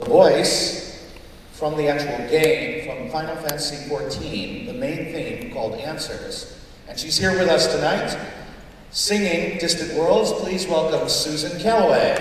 the voice from the actual game, from Final Fantasy XIV, the main theme called Answers. And she's here with us tonight, singing Distant Worlds. Please welcome Susan Calloway.